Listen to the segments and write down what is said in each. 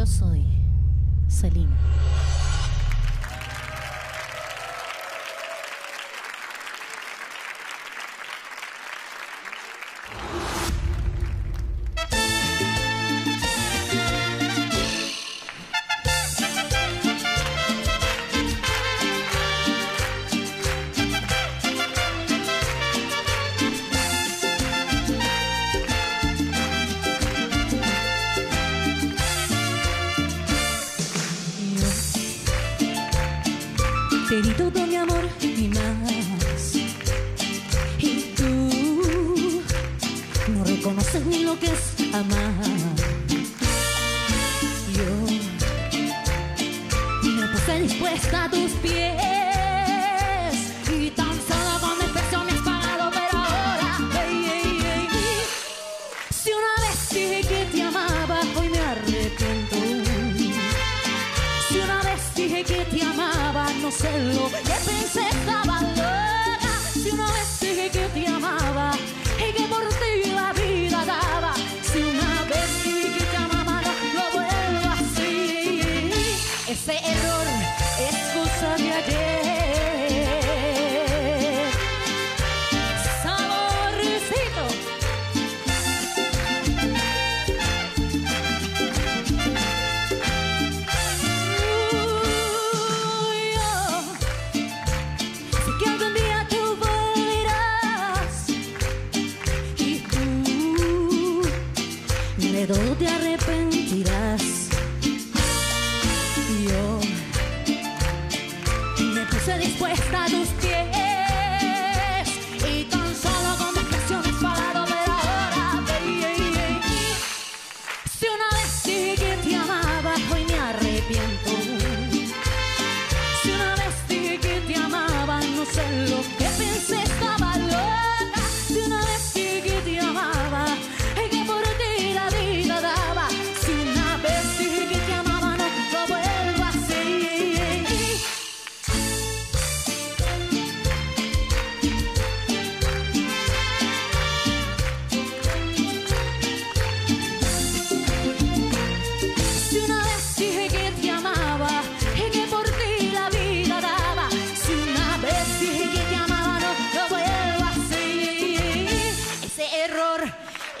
Yo soy Selena. Ni lo que es amar. Yo me puse dispuesta a tus pies.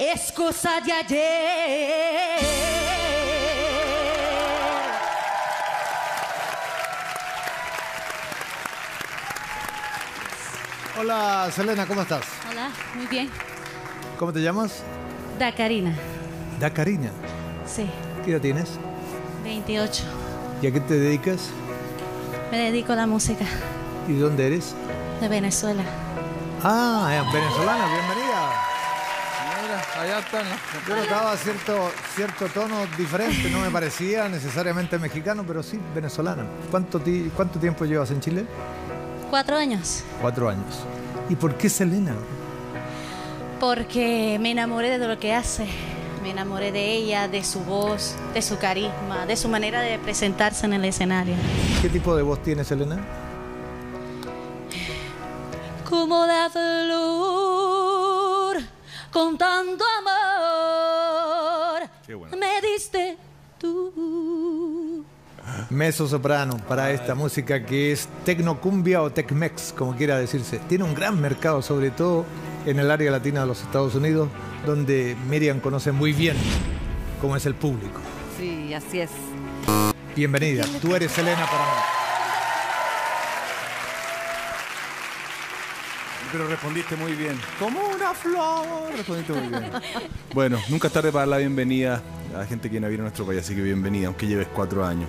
Es cosa de ayer. Hola Selena, ¿cómo estás? Hola, muy bien. ¿Cómo te llamas? Da Karina. Da Cariña. Sí, ¿Qué edad tienes? 28. ¿Y a qué te dedicas? Me dedico a la música ¿Y de dónde eres? de Venezuela. Ah, venezolana, bienvenida. Allá están. Yo notaba cierto, cierto tono diferente, no me parecía necesariamente mexicano, pero sí venezolana. ¿Cuánto, ti- ¿Cuánto tiempo llevas en Chile? Cuatro años. Cuatro años. ¿Y por qué Selena? Porque me enamoré de lo que hace. Me enamoré de ella, de su voz, de su carisma, de su manera de presentarse en el escenario. ¿Qué tipo de voz tiene Selena? Como la con tanto amor, Qué bueno. me diste tú. Mezzo soprano para esta música que es tecnocumbia o tecmex, como quiera decirse. Tiene un gran mercado, sobre todo en el área latina de los Estados Unidos, donde Miriam conoce muy bien cómo es el público. Sí, así es. Bienvenida, tú eres Selena para mí. Pero respondiste muy bien. Como una flor. Respondiste muy bien. Bueno, nunca es tarde para dar la bienvenida a la gente que viene a vivir a nuestro país, así que bienvenida, aunque lleves cuatro años.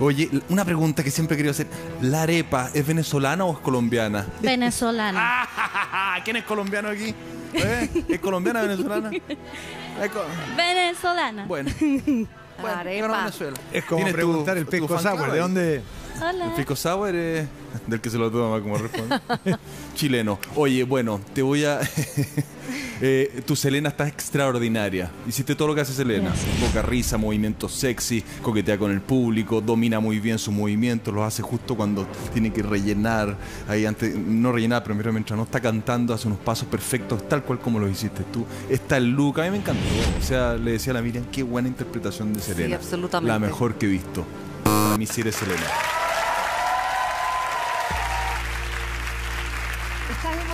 Oye, una pregunta que siempre he querido hacer. ¿La arepa es venezolana o es colombiana? Venezolana. ¿Quién es colombiano aquí? ¿Eh? ¿Es colombiana o venezolana? Es co- Venezolana. Bueno. Bueno, Arepa. Venezuela. Es como Tienes preguntar el tu sour, club ¿de dónde? Hola. El pisco sour es del que se lo toma como responde. Chileno. Oye, bueno, te voy a Eh, tu Selena está extraordinaria. Hiciste todo lo que hace Selena. Boca risa, movimientos sexy, coquetea con el público, domina muy bien sus movimientos, los hace justo cuando tiene que rellenar. Ahí antes, no rellenar, pero mientras no está cantando, hace unos pasos perfectos, tal cual como los hiciste tú. Está el look, a mí me encantó. O sea, le decía a la Miriam, qué buena interpretación de Selena. absolutamente. La mejor que he visto. Para mí sí eres Selena.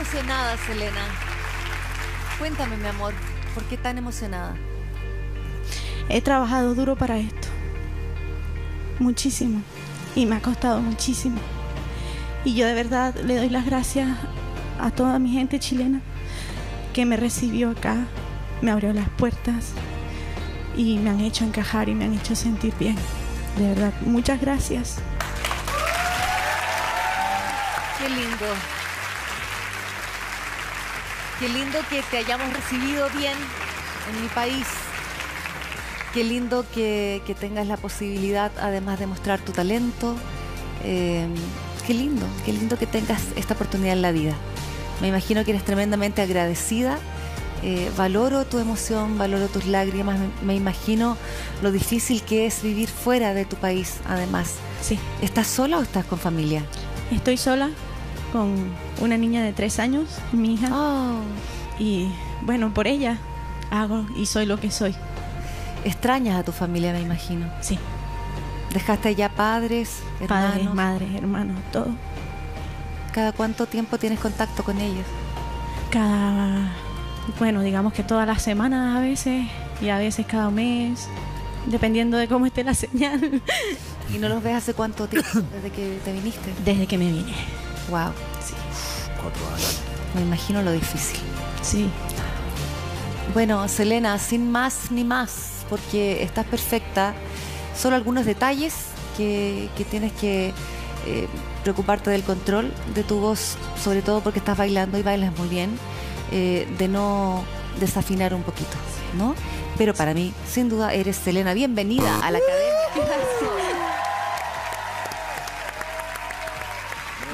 Emocionada, Selena. Cuéntame, mi amor, ¿por qué tan emocionada? He trabajado duro para esto. Muchísimo. Y me ha costado muchísimo. Y yo de verdad le doy las gracias a toda mi gente chilena que me recibió acá, me abrió las puertas y me han hecho encajar y me han hecho sentir bien. De verdad, muchas gracias. Qué lindo. Qué lindo que te hayamos recibido bien en mi país. Qué lindo que, que tengas la posibilidad, además de mostrar tu talento. Eh, qué lindo, qué lindo que tengas esta oportunidad en la vida. Me imagino que eres tremendamente agradecida. Eh, valoro tu emoción, valoro tus lágrimas. Me, me imagino lo difícil que es vivir fuera de tu país, además. Sí, ¿Estás sola o estás con familia? estoy sola con una niña de tres años, mi hija. Oh, Y bueno, por ella hago y soy lo que soy. extrañas a tu familia, me imagino. Sí, Dejaste ya padres, hermanos. padres, madres, hermanos, todo. ¿Cada cuánto tiempo tienes contacto con ellos? Cada, bueno, digamos que todas las semanas a veces y a veces cada mes, dependiendo de cómo esté la señal, ¿Y no los ves hace cuánto tiempo desde que te viniste? desde que me vine. Wow, Sí, Cuatro años. me imagino lo difícil. sí, Bueno, Selena, sin más ni más, porque estás perfecta. Solo algunos detalles que, que tienes que eh, preocuparte del control de tu voz, sobre todo porque estás bailando y bailas muy bien, eh, de no desafinar un poquito, ¿no? Pero para mí, sin duda, eres Selena. Bienvenida a la academia.